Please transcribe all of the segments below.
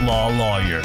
Outlaw Lawyer.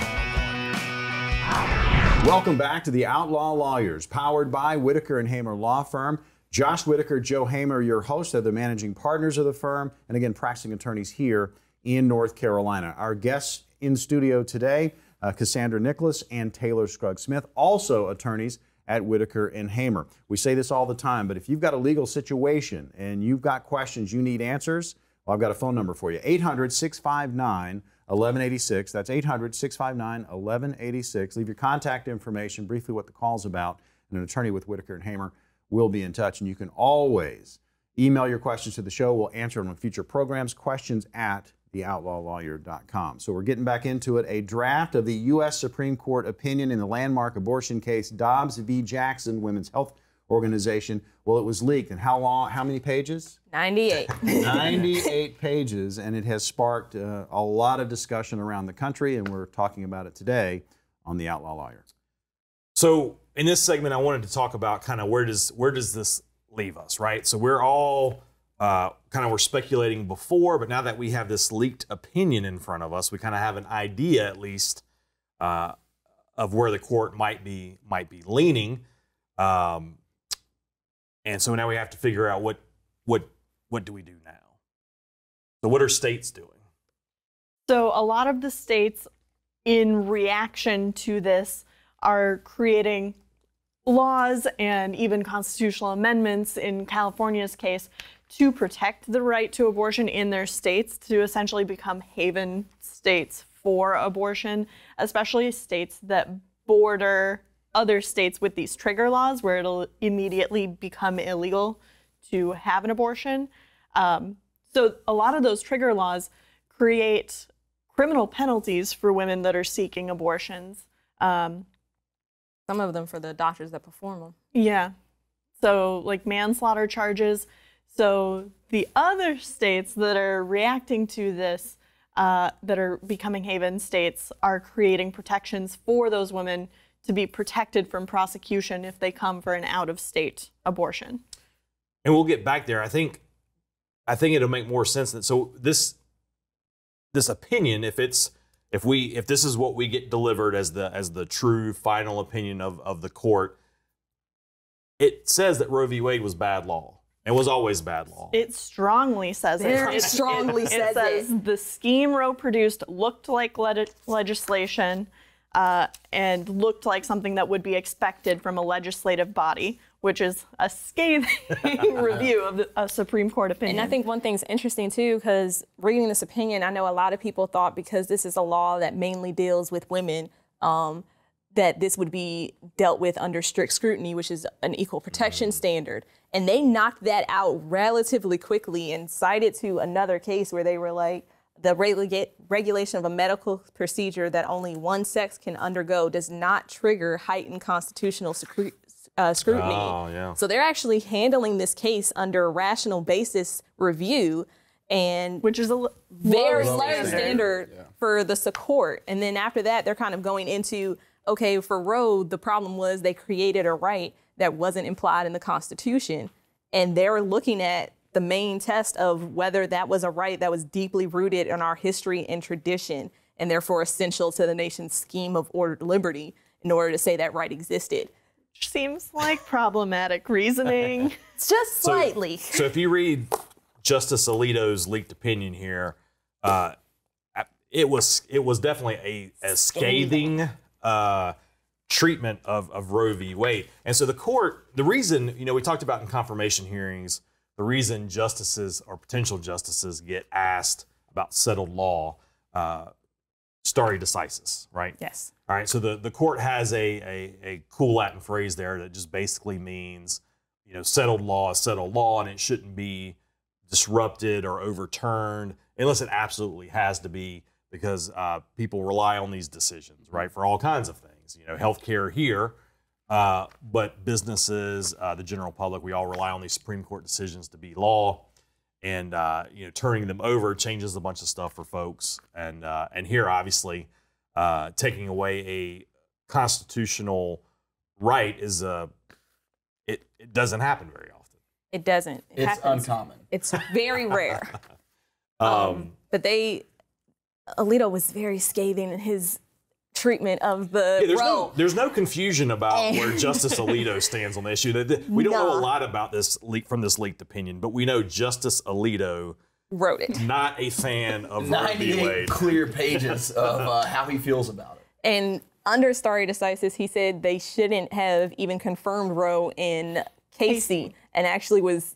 Welcome back to the Outlaw Lawyers, powered by Whitaker and Hamer Law Firm. Josh Whitaker, Joe Hamer, your hosts, are the managing partners of the firm, and again, practicing attorneys here in North Carolina. Our guests in studio today, uh, Cassandra Nicholas and Taylor Scruggs Smith, also attorneys at Whitaker and Hamer. We say this all the time, but if you've got a legal situation and you've got questions you need answers, well, I've got a phone number for you 800 659 1186. That's 800 659 1186. Leave your contact information, briefly what the call's about, and an attorney with Whitaker and Hamer will be in touch. And you can always email your questions to the show. We'll answer them on future programs. Questions at theoutlawlawyer.com. So we're getting back into it. A draft of the U.S. Supreme Court opinion in the landmark abortion case Dobbs v. Jackson Women's Health Organization. Well, it was leaked. And how long? How many pages? 98. 98 pages, and it has sparked uh, a lot of discussion around the country, and we're talking about it today on the Outlaw Lawyer. So in this segment, I wanted to talk about kind of where does where does this leave us, right? So we're all uh, kind of were speculating before, but now that we have this leaked opinion in front of us, we kind of have an idea at least uh, of where the court might be might be leaning. Um, and so now we have to figure out what what what do we do now? So what are states doing? So a lot of the states, in reaction to this, are creating laws and even constitutional amendments in California's case to protect the right to abortion in their states to essentially become haven states for abortion, especially states that border other states with these trigger laws where it'll immediately become illegal to have an abortion. Um, so a lot of those trigger laws create criminal penalties for women that are seeking abortions. Um, Some of them for the doctors that perform them. yeah. So, like manslaughter charges. So, the other states that are reacting to this, uh, that are becoming haven states, are creating protections for those women to be protected from prosecution if they come for an out of state abortion. and we'll get back there. I think I think it'll make more sense that so this this opinion, if it's if we if this is what we get delivered as the as the true final opinion of of the court, it says that Roe v. Wade was bad law. It was always bad law. It strongly says it. Very It- strongly it, says says the scheme Roe produced looked like le- legislation uh, and looked like something that would be expected from a legislative body, which is a scathing review of the, a Supreme Court opinion. And I think one thing's interesting too, because reading this opinion, I know a lot of people thought because this is a law that mainly deals with women, um, that this would be dealt with under strict scrutiny, which is an equal protection standard. And they knocked that out relatively quickly and cited to another case where they were like, the regu- regulation of a medical procedure that only one sex can undergo does not trigger heightened constitutional scru- uh, scrutiny. Oh, yeah. So they're actually handling this case under a rational basis review and which is a l- very low low standard. standard for the court. And then after that, they're kind of going into okay, for Roe, the problem was they created a right that wasn't implied in the Constitution. And they're looking at the main test of whether that was a right that was deeply rooted in our history and tradition and therefore essential to the nation's scheme of ordered liberty in order to say that right existed. Seems like problematic reasoning. Just So- slightly. So if you read Justice Alito's leaked opinion here, uh, it was it was definitely a, a scathing uh, treatment of, of Roe v. Wade. And so the court, the reason, you know, we talked about in confirmation hearings, the reason justices or potential justices get asked about settled law, uh, stare decisis, right? Yes. All right, so the, the court has a, a, a cool Latin phrase there that just basically means, you know, settled law is settled law and it shouldn't be disrupted or overturned unless it absolutely has to be because uh, people rely on these decisions, right, for all kinds of things. You know, healthcare here, uh, but businesses, uh, the general public, we all rely on these Supreme Court decisions to be law. And uh, you know, turning them over changes a bunch of stuff for folks. And uh, and here, obviously, uh, taking away a constitutional right is a it, it doesn't happen very often. It doesn't. It It's happens. uncommon. It's very rare. Um, Um, but they Alito was very scathing in his treatment of the Yeah, there's Roe. no there's no confusion about where Justice Alito stands on the issue. That- that- We don't know a lot about this leak from this leaked opinion, but we know Justice Alito wrote it. not a fan of Roe v. 98 Wade. clear pages of uh, how he feels about it. And under stare decisis, he said they shouldn't have even confirmed Roe in Casey, and actually was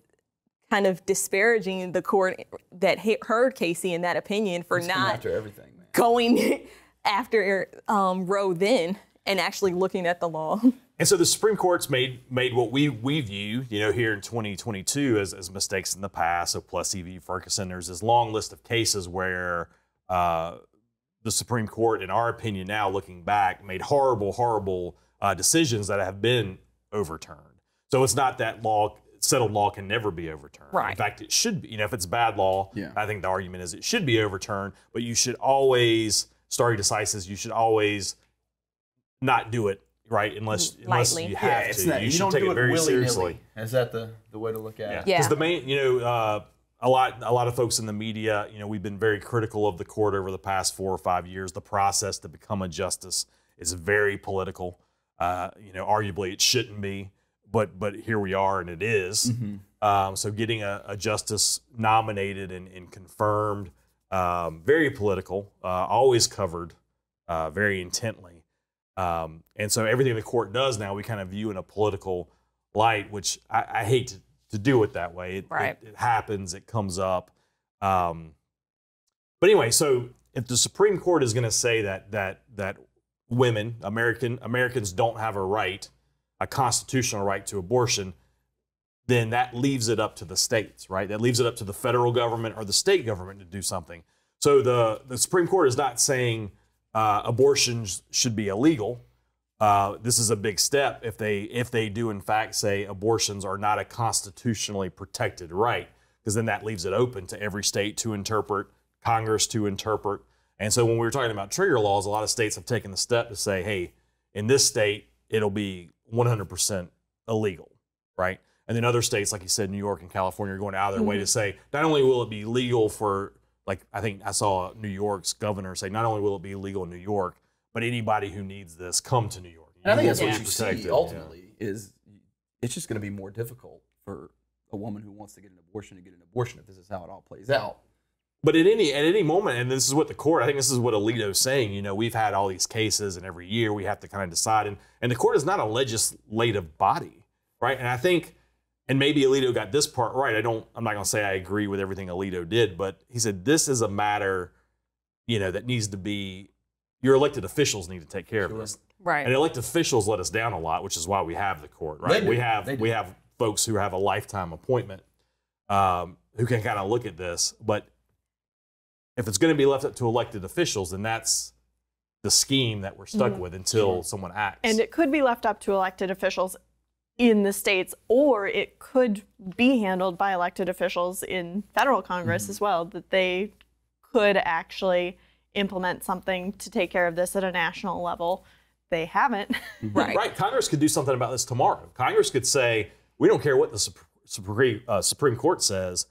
kind of disparaging the court that he- heard Casey in that opinion for Come not after everything, man. going after um, Roe then and actually looking at the law. And so the Supreme Court's made made what we we view, you know, here in 2022 as, as mistakes in the past. So Plessy v. Ferguson, there's this long list of cases where uh, the Supreme Court, in our opinion, now looking back, made horrible, horrible uh, decisions that have been overturned. So it's not that law settled law can never be overturned. Right. In fact, it should be. You know, if it's bad law, Yeah. I think the argument is it should be overturned. But you should always stare decisis. You should always not do it right unless unless Lightly. you Yeah, have it's to. not. you You, should don't take do it it very willy seriously. Is that the, the way to look at it? Yeah. Because the main, you know, uh, a lot, a lot of folks in the media, you know, we've been very critical of the court over the past four or five years. The process to become a justice is very political. Uh, you know, arguably it shouldn't be, but but here we are, and it is. Um, so getting a, a justice nominated and, and confirmed, um, very political, uh, always covered uh, very intently. Um, and so everything the court does now, we kind of view in a political light, which I, I hate to, to do it that way. It, Right. it, it happens, it comes up. Um, but anyway, so if the Supreme Court is going to say that that that women, American Americans, don't have a right, a constitutional right to abortion, then that leaves it up to the states, right? That leaves it up to the federal government or the state government to do something. So the the Supreme Court is not saying uh, abortions should be illegal. Uh, this is a big step if they if they do in fact say abortions are not a constitutionally protected right, because then that leaves it open to every state to interpret, Congress to interpret. And so when we were talking about trigger laws, a lot of states have taken the step to say, hey, in this state it'll be 100% illegal, right? And then other states, like you said, New York and California, are going out of their way to mm-hmm. say not only will it be legal for, like I think I saw New York's governor say, not only will it be legal in New York, but anybody who needs this come to New York. And I think that's what you protected. see ultimately is it's just going to be more difficult for a woman who wants to get an abortion to get an abortion if this is how it all plays out. But at any at any moment, and this is what the court, I think this is what Alito's saying. You know, we've had all these cases, and every year we have to kind of decide. And and the court is not a legislative body, right? And I think, and maybe Alito got this part right. I don't. I'm not going to say I agree with everything Alito did, but he said this is a matter, you know, that needs to be. Your elected officials need to take care of Sure. this. Right. And elected officials let us down a lot, which is why we have the court, right? We have we have folks who have a lifetime appointment um, who can kind of look at this. But if it's going to be left up to elected officials, then that's the scheme that we're stuck with until someone acts. And it could be left up to elected officials in the states, or it could be handled by elected officials in federal Congress Mm-hmm. as well, that they could actually implement something to take care of this at a national level. They haven't. right. Right. Congress could do something about this tomorrow. Congress could say, we don't care what the Supreme, uh, Supreme Court says,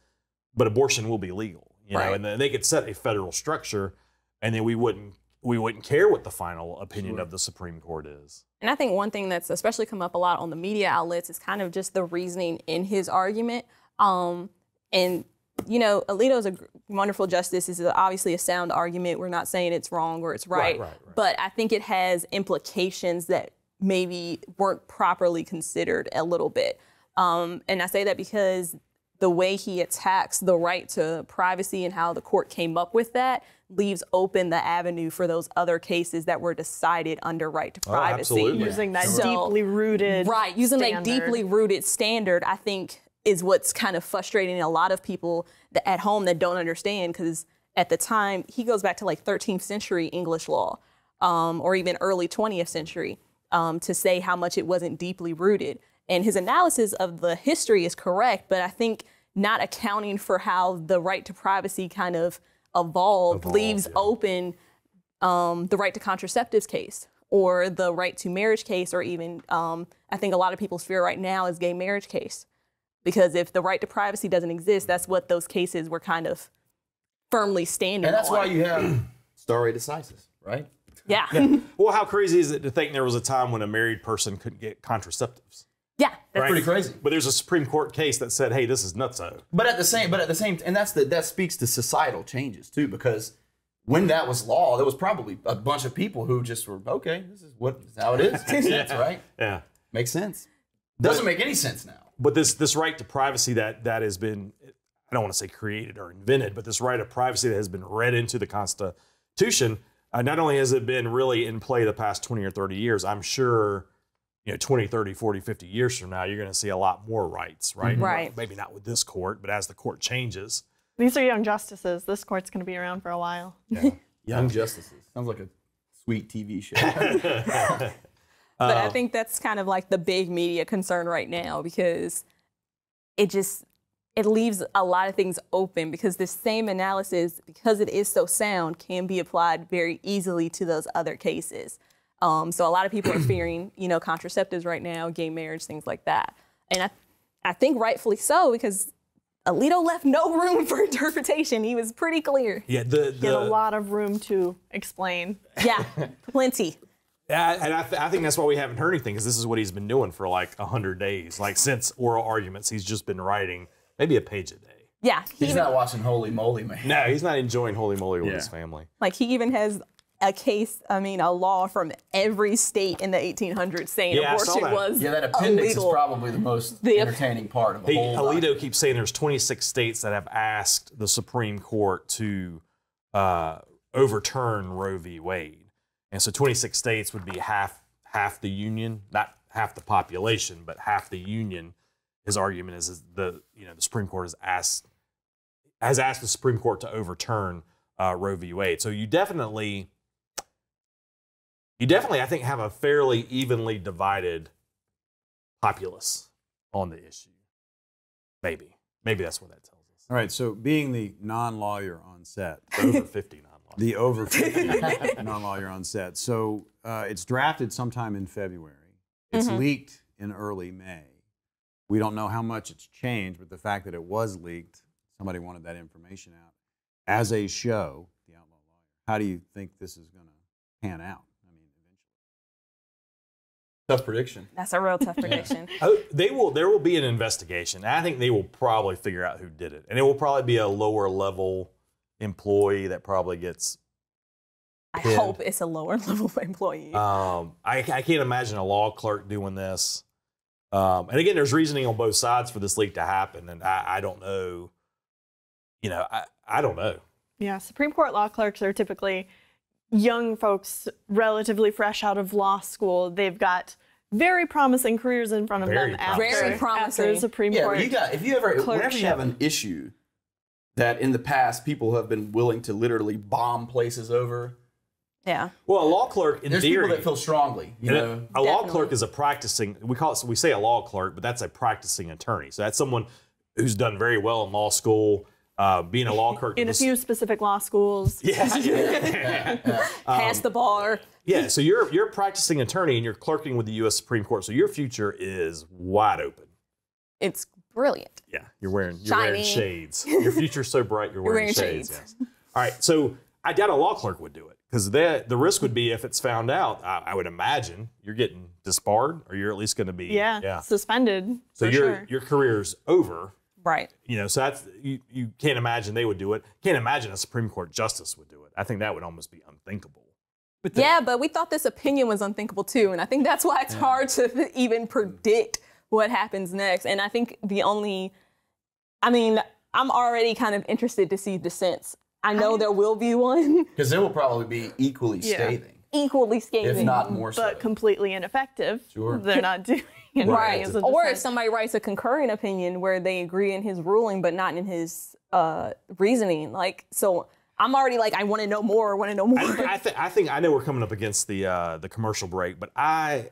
but abortion will be legal. You know, Right. and then they could set a federal structure, and then we wouldn't we wouldn't care what the final opinion of the Supreme Court is. And I think one thing that's especially come up a lot on the media outlets is kind of just the reasoning in his argument. Um, and you know, Alito's a wonderful justice. This is obviously a sound argument. We're not saying it's wrong or it's right, right, right. but I think it has implications that maybe weren't properly considered a little bit. Um, and I say that because the way he attacks the right to privacy and how the court came up with that leaves open the avenue for those other cases that were decided under right to privacy. absolutely. Using that So- deeply rooted. Right, using that standard. deeply rooted standard, I think, is what's kind of frustrating a lot of people that, at home that don't understand. Because at the time, he goes back to like 13th century English law, um, or even early 20th century, um, to say how much it wasn't deeply rooted. And his analysis of the history is correct, but I think not accounting for how the right to privacy kind of evolved, Evolved, leaves yeah. open um, the right to contraceptives case or the right to marriage case, or even um, I think a lot of people's fear right now is gay marriage case. Because if the right to privacy doesn't exist, that's what those cases were kind of firmly standing And that's on. why you have stare decisis, right? Yeah. Well, how crazy is it to think there was a time when a married person couldn't get contraceptives? Yeah. That's pretty crazy. But there's a Supreme Court case that said, "Hey, this is nutso." But at the same, but at the same, and that's the that speaks to societal changes too, because when that was law, there was probably a bunch of people who just were okay. This is what this is how it is. Makes sense, right? Yeah. Makes sense. Doesn't make any sense now. But this this right to privacy that that has been I don't want to say created or invented, but this right of privacy that has been read into the Constitution, uh, not only has it been really in play the past 20 or 30 years, I'm sure you know 20, 30, 40, 50 years from now you're going to see a lot more rights, right? Mm-hmm. Right. Maybe not with this court, but as the court changes. These are young justices. This court's going to be around for a while. Young Justices sounds like a sweet TV show. But I um, think that's kind of like the big media concern right now because it just it leaves a lot of things open because this same analysis, because it is so sound, can be applied very easily to those other cases. Um, so a lot of people are fearing, you know, contraceptives right now, gay marriage, things like that, and I, I think rightfully so because Alito left no room for interpretation. He was pretty clear. Yeah, the Get a lot of room to explain. Yeah, plenty. Yeah, and I, th- I think that's why we haven't heard anything because this is what he's been doing for like hundred days. Like since oral arguments, he's just been writing maybe a page a day. Yeah, he He's even- not watching Holy Moly, man. No, he's not enjoying holy moly with Yeah. his family. Like he even has a case, I mean, a law from every state in the 1800s saying Yeah, abortion that. was Yeah, that appendix illegal. is probably the most The- entertaining part of the He, whole. lot. Alito keeps saying there's 26 states that have asked the Supreme Court to uh, overturn Roe v. Wade, and so 26 states would be half half the union, not half the population, but half the union. His argument is, is the you know the Supreme Court has asked has asked the Supreme Court to overturn uh, Roe v. Wade. So you definitely you definitely I think have a fairly evenly divided populace on the issue. Maybe. Maybe that's what that tells us. All right, so being the non-lawyer on set, Over 50 non law. the over 50 non-lawyer on set. So uh, it's drafted sometime in February. It's leaked in early May. We don't know how much it's changed, but the fact that it was leaked, somebody wanted that information out. As a show, The Outlaw Lawyer, how do you think this is going to pan out? I mean, eventually. Tough prediction. That's a real tough prediction. Oh, they will. There will be an investigation. I think they will probably figure out who did it, and it will probably be a lower level employee that probably gets. I hope it's a lower level employee. Um, I, I can't imagine a law clerk doing this. Um, and again, there's reasoning on both sides for this leak to happen, and I, I don't know. You know, I, I don't know. Yeah, Supreme Court law clerks are typically young folks relatively fresh out of law school. They've got very promising careers in front of Very them after, promising. Very after promising. Supreme Yeah, Court. you got if you ever whenever you have an issue that in the past people have been willing to literally bomb places over. yeah. Well, a law clerk in There's theory, people that feel strongly, you know. a, a law clerk is a practicing. We call it. We say a law clerk, but that's a practicing attorney. So that's someone who's done very well in law school. Uh, being a law clerk in a few specific law schools. Yeah, yeah. Um, Pass the bar. yeah. So you're you're a practicing attorney and you're clerking with the U.S. Supreme Court. So your future is wide open. It's brilliant. Yeah, you're wearing you're wearing shades. Your future's so bright, you're wearing, wearing shades. shades. Yes. All right. So I doubt a law clerk would do it because the the risk would be if it's found out. I, I would imagine you're getting disbarred, or you're at least going to be Yeah, yeah. suspended. So for your sure. your career's over. Right. You know, so that's you, you can't imagine they would do it. Can't imagine a Supreme Court justice would do it. I think that would almost be unthinkable. Yeah, but we thought this opinion was unthinkable too. And I think that's why it's hard to even predict what happens next. And I think the only, I mean, I'm already kind of interested to see dissents. I know there will be one Because they will probably be equally Yeah. scathing, equally scathing. if not more so. but completely ineffective. Sure. They're not doing anything Right. as a Or if somebody writes a concurring opinion where they agree in his ruling but not in his uh, reasoning. Like, so I'm already like, I want to know more, I want to know more. I, I, th- I think I know we're coming up against the uh, the commercial break, but I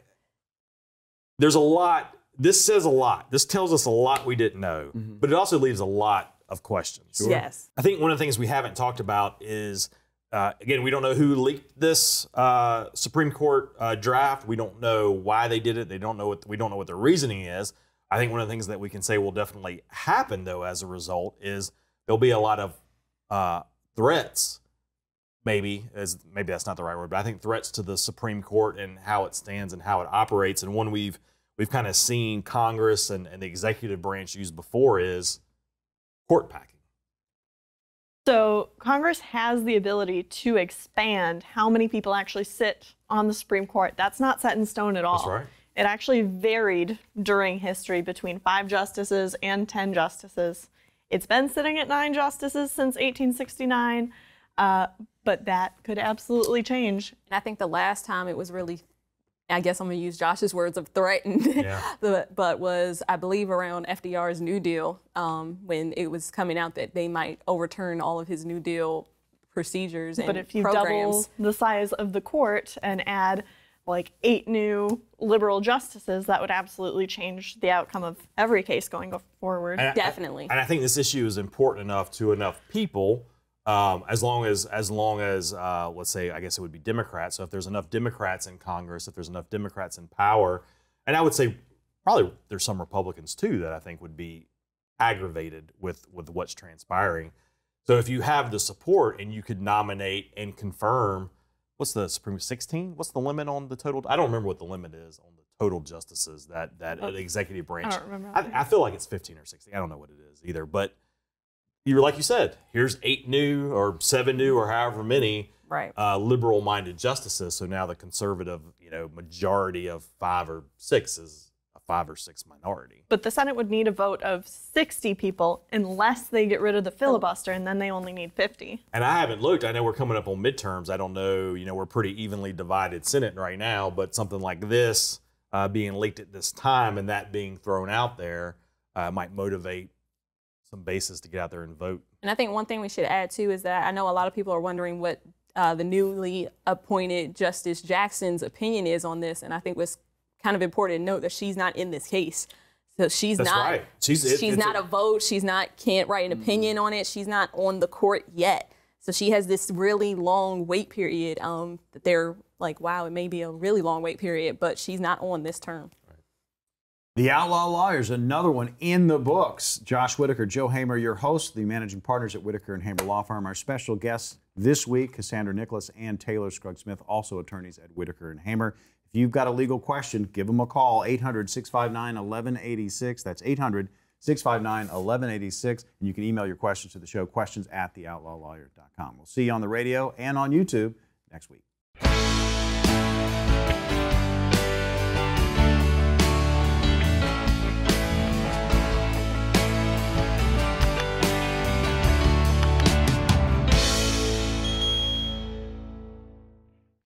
there's a lot. This says a lot. This tells us a lot we didn't know, but it also leaves a lot of questions. Yes. I think one of the things we haven't talked about is, uh, again, we don't know who leaked this uh, Supreme Court uh, draft. We don't know why they did it. They don't know what we don't know what their reasoning is. I think one of the things that we can say will definitely happen, though, as a result, is there'll be a lot of uh, threats maybe as maybe that's not the right word, but I think threats to the Supreme Court and how it stands and how it operates. And one we've we've kind of seen Congress and, and the executive branch use before is court packing. So Congress has the ability to expand how many people actually sit on the Supreme Court. That's not set in stone at all. That's right. It actually varied during history between five justices and 10 justices. It's been sitting at nine justices since 1869, uh, but that could absolutely change. And I think the last time it was really, I guess I'm going to use Josh's words of threatened, Yeah. the- but was, I believe, around FDR's New Deal um, when it was coming out that they might overturn all of his New Deal procedures and But if you programs. double the size of the court and add like eight new liberal justices, that would absolutely change the outcome of every case going forward. And I- Definitely. and I think this issue is important enough to enough people, um, as long as as long as uh, let's say I guess it would be Democrats. So if there's enough Democrats in Congress, if there's enough Democrats in power, and I would say probably there's some Republicans too that I think would be aggravated with with what's transpiring. So if you have the support and you could nominate and confirm, what's the Supreme 16? What's the limit on the total? I don't remember what the limit is on the total justices that that the executive branch. don't remember I, I feel like it's 15 or 16. I don't know what it is either, but you were like you said. Here's eight new or seven new or however many Right. uh, liberal-minded justices. So now the conservative, you know, majority of five or six is a five or six minority. but the Senate would need a vote of 60 people unless they get rid of the filibuster, and then they only need 50. And I haven't looked. I know we're coming up on midterms. I don't know. You know, we're pretty evenly divided Senate right now, but something like this uh, being leaked at this time and that being thrown out there uh, might motivate some bases to get out there and vote. And I think one thing we should add too is that I know a lot of people are wondering what uh, the newly appointed Justice Jackson's opinion is on this, and I think it's kind of important to note that she's not in this case. So she's That's not. right. She's- it- she's not a- a, vote. She's not can't write an opinion on it. She's not on the court yet. So she has this really long wait period. Um, that they're like, wow, it may be a really long wait period, but she's not on this term. The Outlaw Lawyers, another one in the books. Josh Whitaker, Joe Hamer, your host, the managing partners at Whitaker and Hamer Law Firm. Our special guests this week, Cassandra Nicholas and Taylor Scruggs Smith, also attorneys at Whitaker and Hamer. If you've got a legal question, give them a call, 800 659 1186. That's 800 659 1186. And you can email your questions to the show, questions at theoutlawlawyer.com. We'll see you on the radio and on YouTube next week.